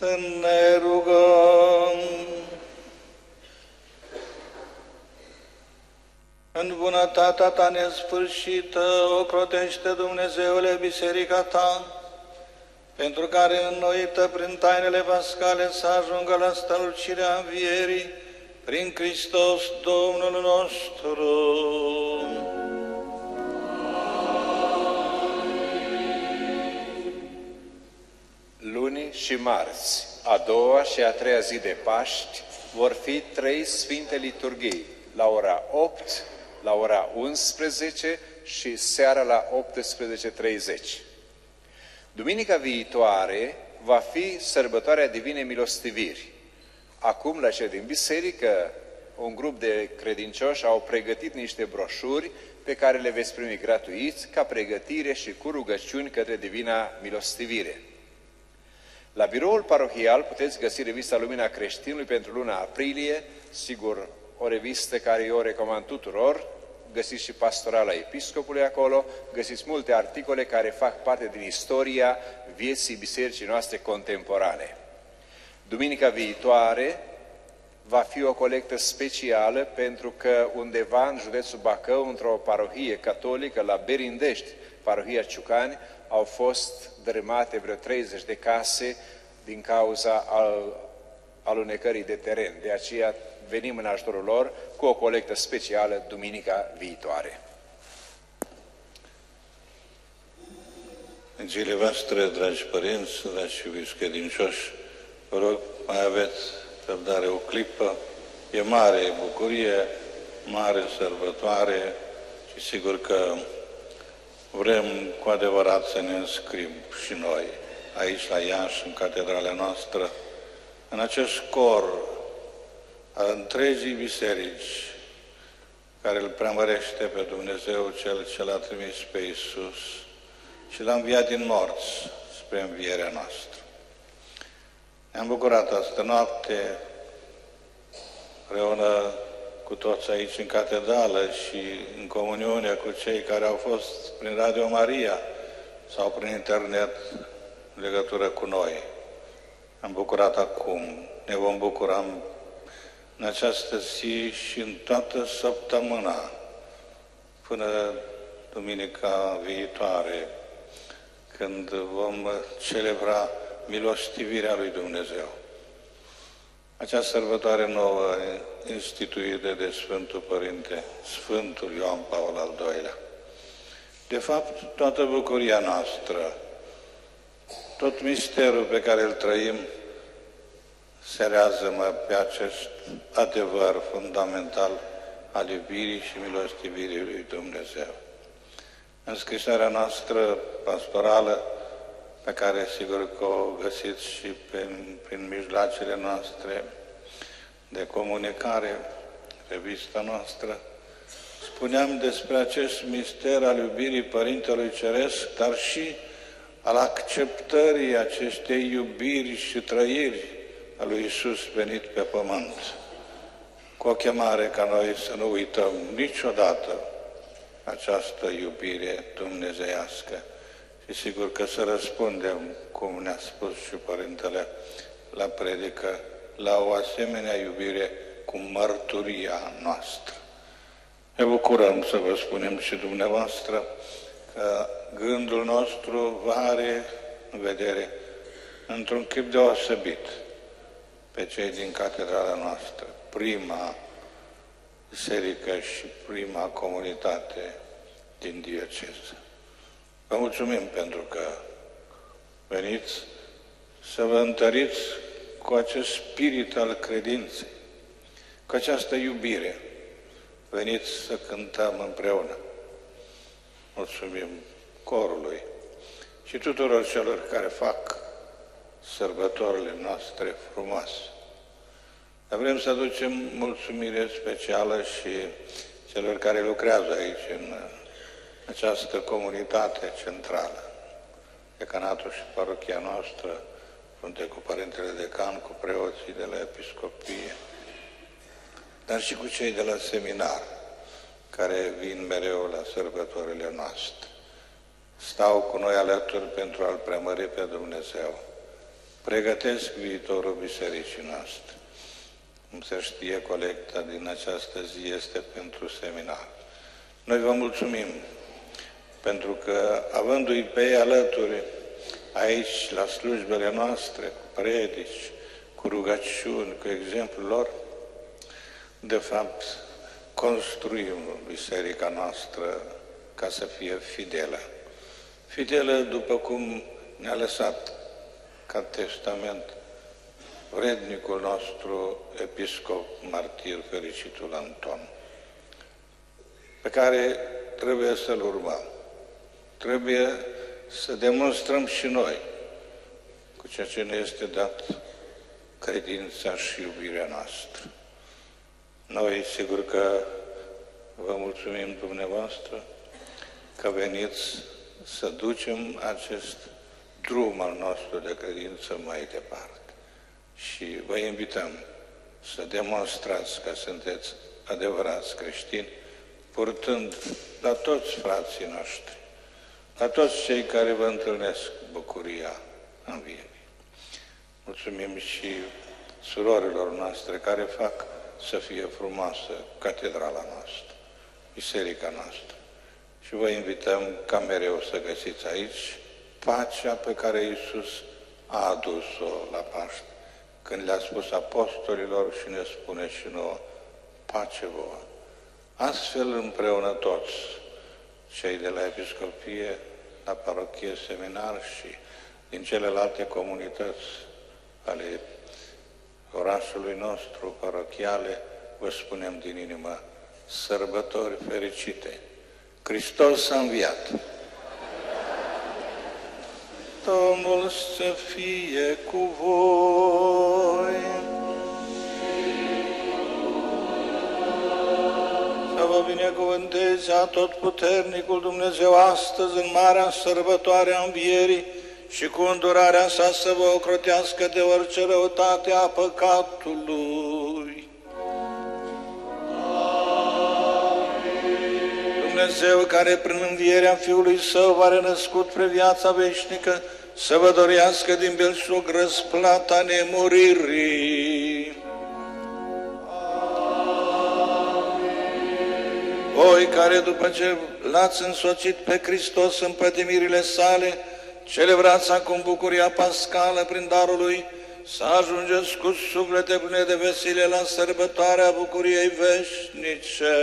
Să ne rugăm. În bunătatea ta nesfârșită o protește Dumnezeule Biserica ta, pentru care înnoită prin tainele pascale să ajungă la strălucirea învierii, prin Hristos Domnul nostru. Marți, a doua și a treia zi de Paști, vor fi trei Sfinte Liturghii, la ora 8, la ora 11 și seara la 18.30. Duminica viitoare va fi sărbătoarea Divinei Milostiviri. Acum, la cei din biserică, un grup de credincioși au pregătit niște broșuri pe care le veți primi gratuit ca pregătire și cu rugăciuni către Divina Milostivire. La biroul parohial puteți găsi revista Lumina Creștinului pentru luna aprilie, sigur, o revistă care eu o recomand tuturor, găsiți și pastorala episcopului acolo, găsiți multe articole care fac parte din istoria vieții bisericii noastre contemporane. Duminica viitoare va fi o colectă specială pentru că undeva în județul Bacău, într-o parohie catolică, la Berindești, parohia Ciucani, au fost dărâmate vreo 30 de case din cauza al, alunecării de teren. De aceea venim în ajutorul lor cu o colectă specială duminica viitoare. În zilele voastre, dragi părinți, dragi iubiți credincioși, vă rog, mai aveți răbdare o clipă, e mare bucurie, mare sărbătoare și sigur că vrem cu adevărat să ne înscrim și noi aici la Iași, în catedrala noastră, în acest cor a întregii biserici care îl preamărește pe Dumnezeu Cel ce l-a trimis pe Iisus și l-a înviat din morți spre învierea noastră. Ne-am bucurat astă noapte împreună cu toți aici în catedrală și în comuniune cu cei care au fost prin Radio Maria sau prin internet în legătură cu noi. Am bucurat acum, ne vom bucura în această zi și în toată săptămâna, până duminica viitoare, când vom celebra milostivirea lui Dumnezeu. Această sărbătoare nouă instituită de Sfântul Părinte, Sfântul Ioan Paul al II-lea. De fapt, toată bucuria noastră, tot misterul pe care îl trăim, se rează pe acest adevăr fundamental al iubirii și milostivirii lui Dumnezeu. În scrisoarea noastră pastorală, pe care sigur că o găsiți și prin, prin mijloacele noastre de comunicare, revista noastră, spuneam despre acest mister al iubirii Părintelui Ceresc, dar și al acceptării acestei iubiri și trăiri a lui Isus venit pe pământ. Cu o chemare ca noi să nu uităm niciodată această iubire dumnezeiască și sigur că să răspundem, cum ne-a spus și Părintele la predică, la o asemenea iubire cu mărturia noastră. Ne bucurăm să vă spunem și dumneavoastră că gândul nostru va are în vedere într-un chip deosebit pe cei din catedrala noastră, prima biserică și prima comunitate din dioceză. Vă mulțumim pentru că veniți să vă întăriți cu acest spirit al credinței, cu această iubire. Veniți să cântăm împreună. Mulțumim corului și tuturor celor care fac sărbătorile noastre frumoase. Dar vrem să aducem mulțumire specială și celor care lucrează aici în această comunitate centrală, decanatul și parochia noastră, frunte cu Părintele Decan, cu preoții de la Episcopie, dar și cu cei de la seminar, care vin mereu la sărbătorile noastre. Stau cu noi alături pentru a-L preamări pe Dumnezeu pregătesc viitorul bisericii noastre. Cum se știe, colecta din această zi este pentru seminar. Noi vă mulțumim pentru că, avându-i pe ei alături, aici, la slujbele noastre, cu predici, cu rugăciuni, cu exemplul lor, de fapt, construim biserica noastră ca să fie fidelă. Fidelă după cum ne-a lăsat ca testament vrednicul nostru episcop martir fericitul Anton, pe care trebuie să-l urmăm. Trebuie să demonstrăm și noi cu ceea ce ne este dat credința și iubirea noastră. Noi, sigur că vă mulțumim dumneavoastră că veniți să ducem acest drum al nostru de credință mai departe. Și vă invităm să demonstrați că sunteți adevărați creștini, purtând la toți frații noștri, la toți cei care vă întâlnesc bucuria învierii. Mulțumim și surorilor noastre care fac să fie frumoasă catedrala noastră, biserica noastră. Și vă invităm ca mereu să găsiți aici pacea pe care Iisus a adus-o la Paște, când le-a spus apostolilor și ne spune și nouă, pace vouă. Astfel împreună toți, cei de la Episcopie, la parochie seminar și din celelalte comunități ale orașului nostru, parochiale, vă spunem din inimă, sărbători fericite! Hristos a înviat! Domnul să fie cu voi! Să vă binecuvânteze puternicul Dumnezeu astăzi în marea sărbătoare a învierii, și cu îndurarea sa să vă ocrotească de orice răutate a păcatului. Dumnezeu care prin învierea Fiului Său v-a renăscut pre viața veșnică, să vă dorească din belșug răsplata nemuririi. Voi care după ce l-ați însoțit pe Hristos în pătimirile sale, Celebrați acum bucuria pascală prin darul lui, să ajungeți cu suflete pline de vesile la sărbătoarea bucuriei veșnice.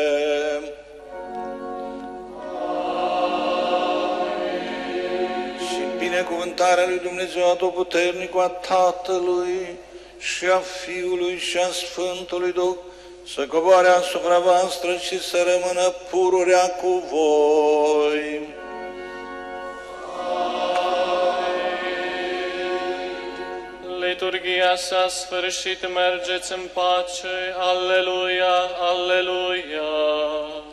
Și binecuvântarea lui Dumnezeu Atotputernic, a Tatălui și a Fiului și a Sfântului Duh, să coboare asupra voastră și să rămână pururea cu voi. liturghia s-a sfârșit, mergeți în pace, Aleluia, Aleluia.